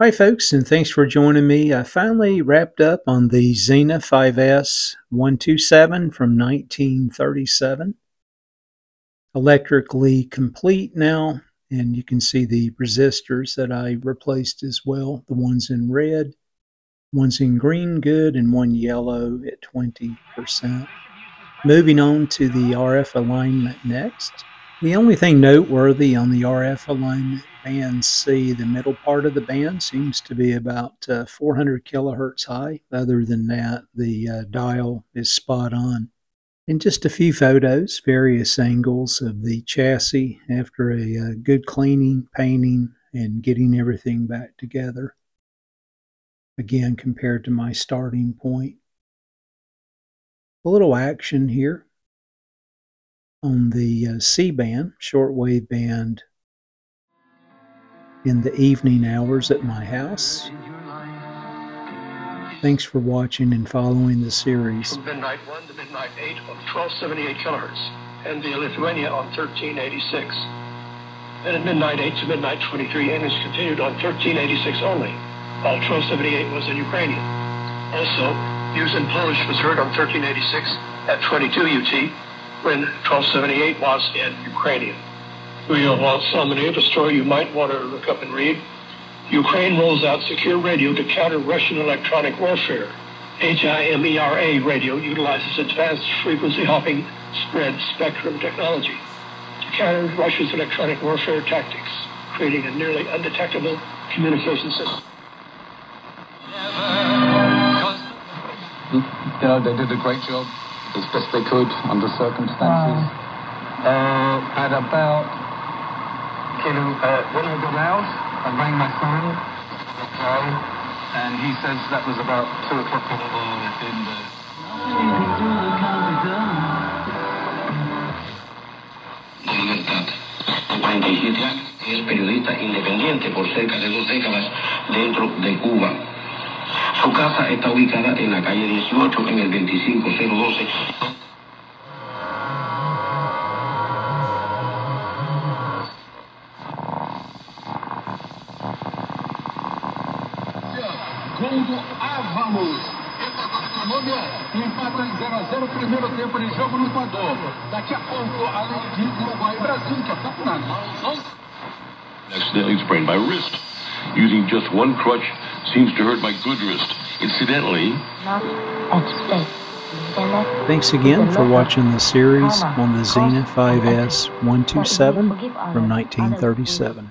Hi, folks, and thanks for joining me. I finally wrapped up on the Zenith 5S 127 from 1937. Electrically complete now, and you can see the resistors that I replaced as well. The ones in red, ones in green good, and one yellow at 20%. Moving on to the RF alignment next. The only thing noteworthy on the RF alignment band C, the middle part of the band seems to be about uh, 400 kilohertz high. Other than that, the uh, dial is spot on. In just a few photos, various angles of the chassis after a, uh, good cleaning, painting, and getting everything back together. Again, compared to my starting point. A little action here on the uh, C band, shortwave band, in the evening hours at my house. Thanks for watching and following the series. From midnight 1 to midnight 8 on 1278 kilohertz, and via Lithuania on 1386. Then at midnight 8 to midnight 23, English continued on 1386 only, while 1278 was in Ukrainian. Also, news in Polish was heard on 1386 at 22 UT, when 1278 was in Ukrainian. We have want somebody, a story you might want to look up and read. Ukraine rolls out secure radio to counter Russian electronic warfare. HIMERA radio utilizes advanced frequency hopping spread spectrum technology to counter Russia's electronic warfare tactics, creating a nearly undetectable communication system. Yeah, they did a great job as best they could under circumstances. Uh, at about, you know, uh, when I got out, I rang my son, and he says that was about 2 o'clock in the... In the de libertad. Juan es periodista independiente por cerca de dos décadas dentro de Cuba. Su casa está ubicada en la calle 18, en el 25012. Gol do Ávalos. Colômbia empata em 0 a 0 primeiro tempo de jogo no Equador. Daqui a pouco, além de Uruguai e Brasil, que está por nada. Accidentally sprained my wrist. Using just one crutch seems to hurt my good wrist. Incidentally, Thanks again for watching the series on the Zenith 5S 127 from 1937.